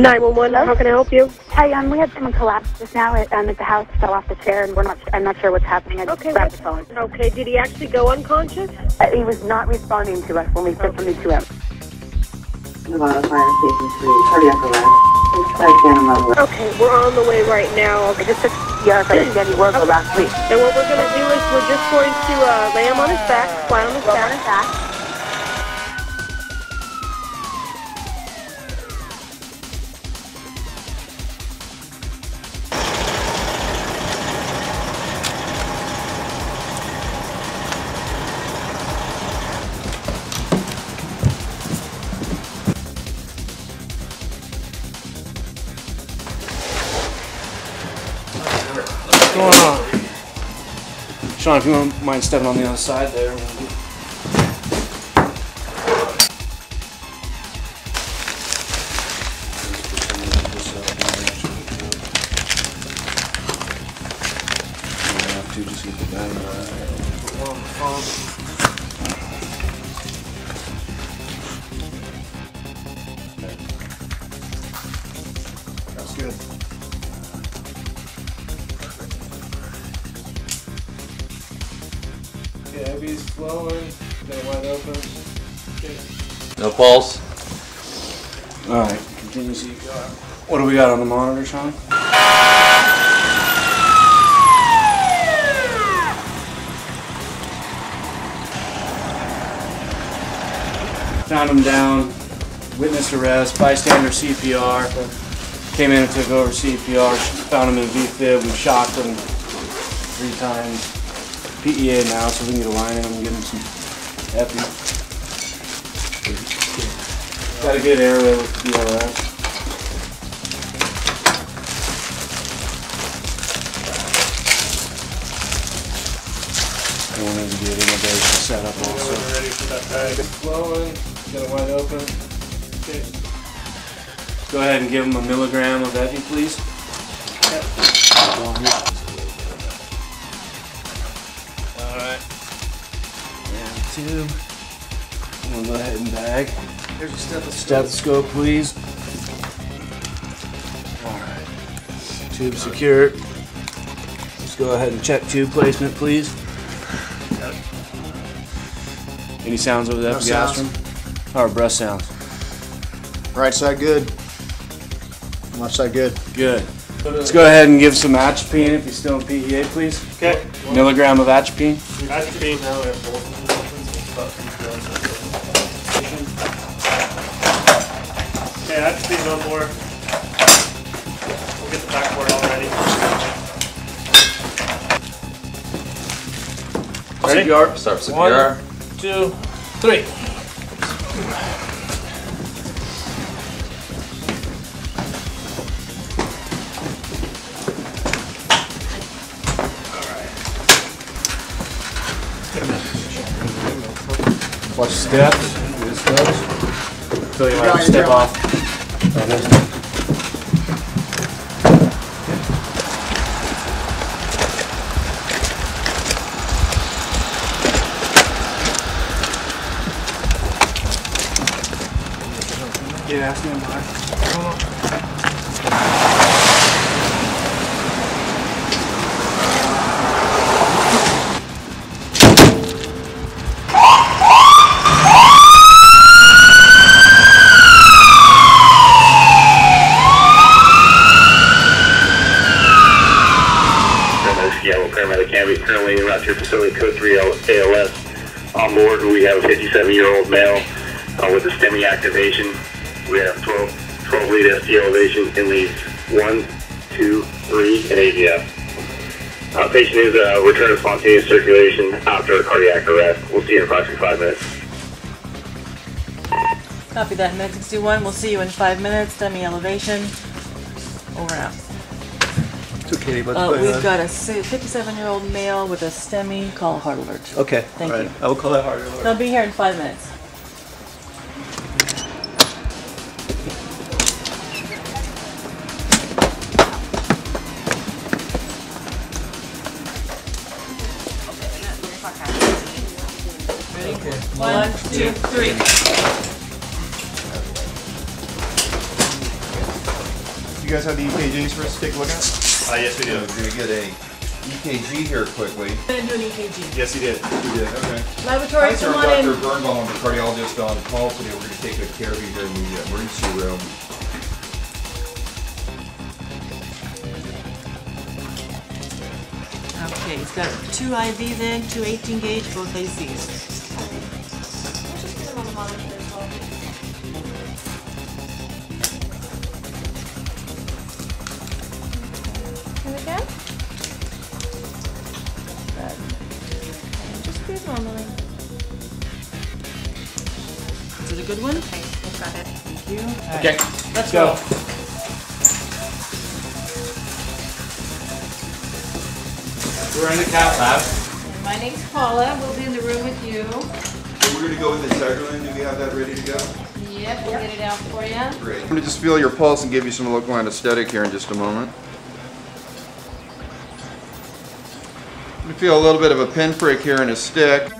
911, how can I help you? Hi, um, we had someone collapse just now at, um, at the house, fell off the chair, and we're not. I'm not sure what's happening. I just Okay, grabbed the phone. Okay, did he actually go unconscious? Uh, he was not responding to us when we took said something to him. Nevada Fire Station 3, cardiac arrest. Please try Phantom level. Okay, we're on the way right now. Okay, just took yeah, I didn't get any word last week. And what we're going to do is we're just going to uh, lay him on his back, flat on his Go on his back. Going on? Sean, if you don't mind stepping on the other side there. That's good. Okay, IV's flowing, got wide open. No pulse. Alright, continue CPR. What do we got on the monitor, Sean? Found him down, witness arrest, bystander CPR. Came in and took over CPR, found him in VFib, we shocked him three times. PEA now, so we can get a line in them and give him some epi. Got a good airway with BLS. We wanted to get intubation set up also. ready for that bag. Flowing, got it wide open. Okay. Go ahead and give them a milligram of Epi, please. Alright. And two. We'll go ahead and bag. Here's a stethoscope. Stethoscope, please. Alright. Tube secured. Let's go ahead and check tube placement, please. Any sounds over the No sounds. epigastrium? Or breath sounds? Right side good. Left side good. Good. Let's go ahead and give some atropine if he's still in PEA, please. Okay. Milligram of atropine. Atropine. Okay, atropine on more. We'll get the backboard all ready. Ready? CPR. Start CPR. Two, three. Watch steps. Good steps. Phil, you might have to step off. Yeah, stand by. Paramedic Seattle paramedic currently in to facility code 3 ALS. On board, we have a 57-year-old male uh, with a STEMI activation. We have 12, 12 lead ST elevation in leads 1, 2, 3, and AVF. Uh, patient is uh, return of spontaneous circulation after a cardiac arrest. We'll see you in approximately five minutes. Copy that, Med 61. We'll see you in five minutes. Demi elevation. Over and out. It's okay, what's Uh, we've got a 57 year old male with a STEMI. Call a heart alert. Okay, Thank all right. you. I will call that harder. I'll be here in five minutes. Ready? One, two, three. You guys have the EKGs for us to take a look at? Uh, yes, we do. We're gonna get a EKG here quickly. Gonna do an EKG. Yes, he did. We did, okay. Laboratory, Hi, sir. come on in. Dr. Birnbaum, the cardiologist on call today. We're gonna take good care of you here in the uh, emergency room. Okay, he's got two IVs in, two 18 gauge, both ACs. A good one? Okay, we've got it. Thank you. Okay, Let's go. go. We're in the cath lab. My name's Paula. We'll be in the room with you. So we're gonna go with the Tigerland. Do we have that ready to go? Yep, we'll get it out for you. Great. I'm gonna just feel your pulse and give you some local anesthetic here in just a moment. I'm feel a little bit of a pinprick here in his stick.